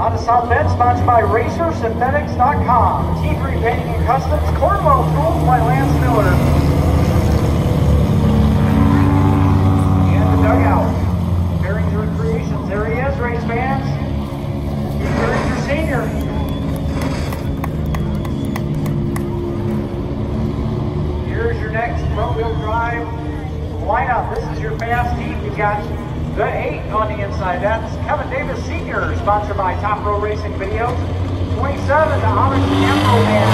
On the South Bend, sponsored by RacerSynthetics.com. T3 Painting and Customs, Cornwell Tools by Lance Miller. And the dugout. Bearings Recreations. There he is, race fans. Bearings your senior. Here's your next front-wheel drive lineup. This is your fast team. You got the eight on the inside, that's Kevin Davis Sr., sponsored by Top Row Racing Videos. 27, the Orange Emerald Man.